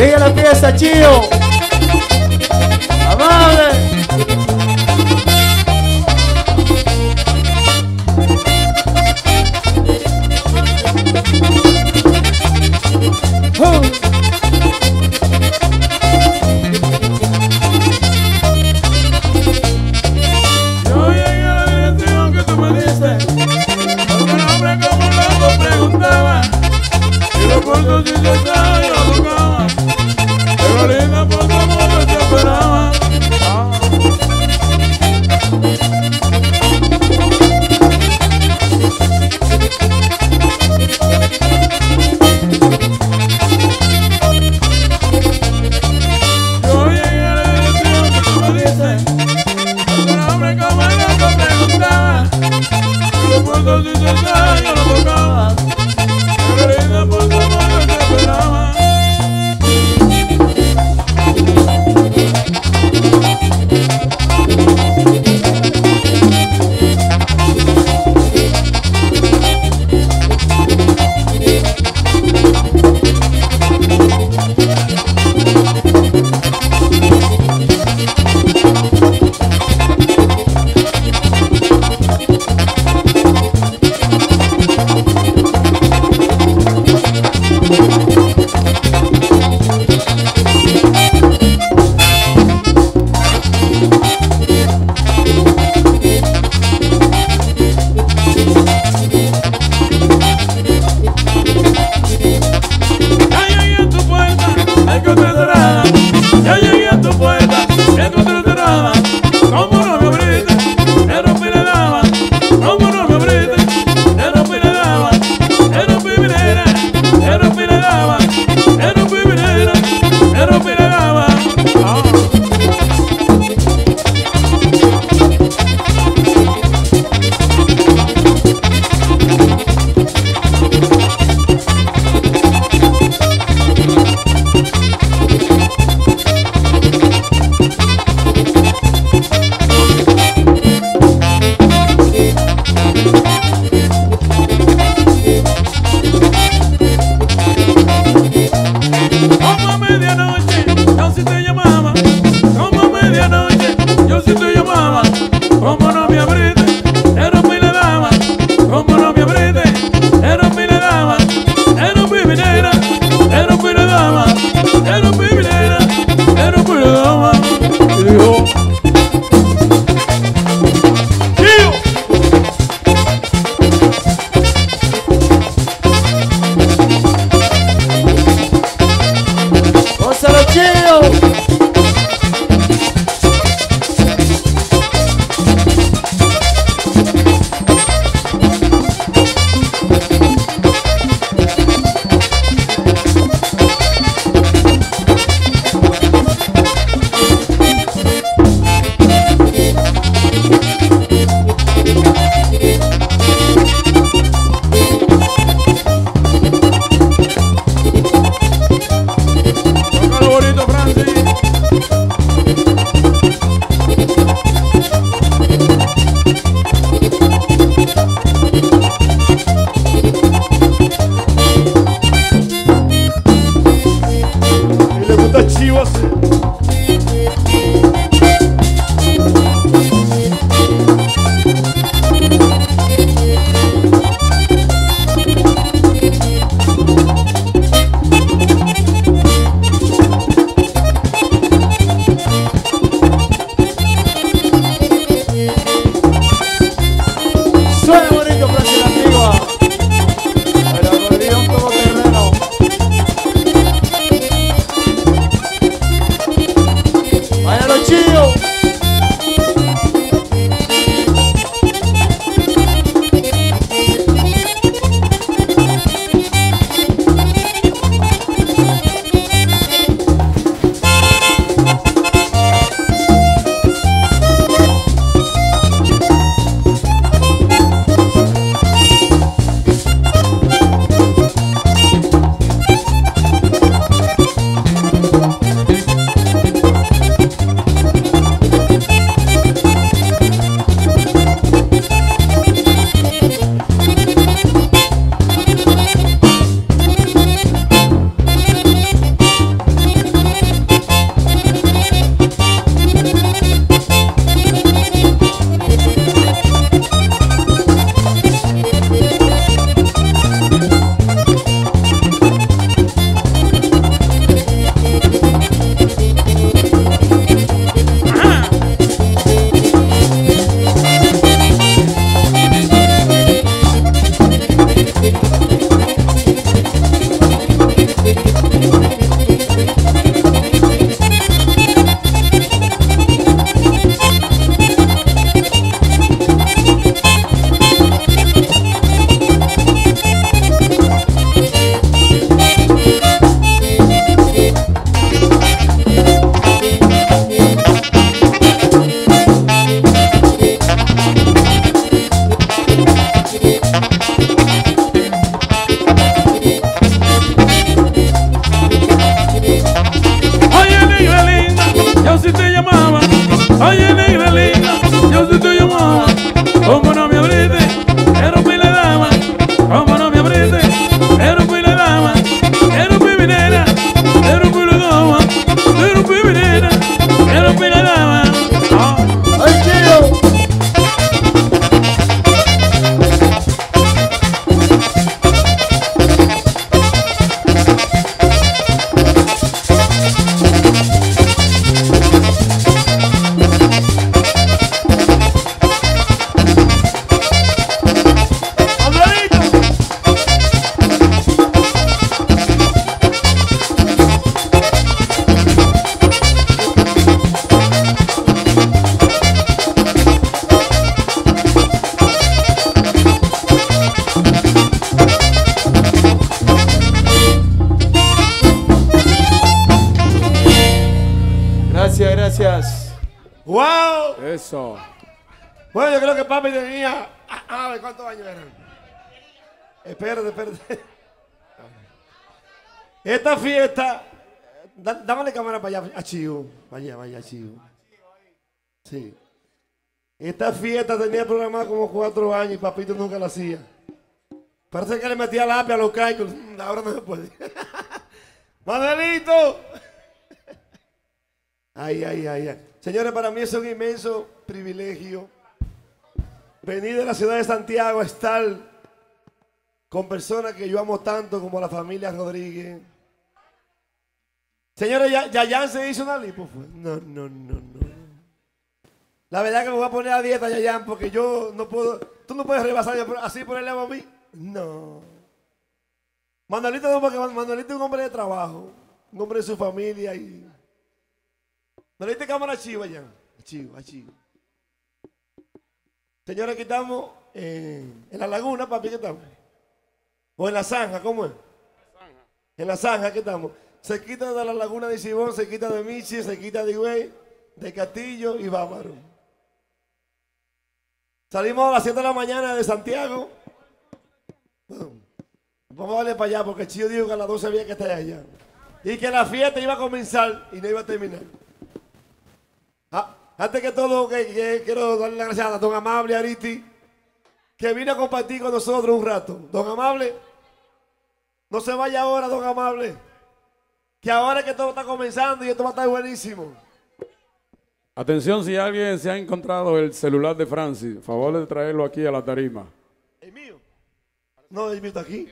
Sigue la fiesta, chío. Amable. Oh. ¡Wow! Eso. Bueno, yo creo que papi tenía. A, a ver, ¿cuántos años eran? Espérate, espérate. Esta fiesta. da- Dámale cámara para allá, a Chivo. Vaya, vaya, Chivo. Sí. Esta fiesta tenía programada como cuatro años y papito nunca la hacía. Parece que le metía lápiz a los cálculos. Ahora no se puede. Manuelito. Ay, ay, ay, ay. Señores, para mí es un inmenso privilegio venir de la ciudad de Santiago a estar con personas que yo amo tanto como la familia Rodríguez. Señores, ya, se hizo una lipo. No, no, no, no. La verdad que me voy a poner a dieta, Yayan, porque yo no puedo. Tú no puedes rebasar así ponerle a mí. No. Manuelito no, porque Manuelito es un hombre de trabajo, un hombre de su familia y. Manuelito cámara chiva ya. Chivo, chivo. Señores, aquí estamos en, en la laguna, papi, ¿qué estamos? O en la zanja, ¿cómo es? En la zanja, ¿qué estamos? Se quita de la laguna de Sibón, se quita de Michi, se quita de Higüey, de Castillo y Bávaro. Salimos a las 7 de la mañana de Santiago. Vamos a darle para allá porque Chío dijo que a las 12 había que estar allá. Y que la fiesta iba a comenzar y no iba a terminar. Antes que todo, que, que quiero darle las gracias a don Amable Ariti, que vino a compartir con nosotros un rato. Don Amable, no se vaya ahora, don Amable. Que ahora es que todo está comenzando y esto va a estar buenísimo. Atención si alguien se ha encontrado el celular de Francis, favor de traerlo aquí a la tarima. ¿El mío? No, el mío está aquí.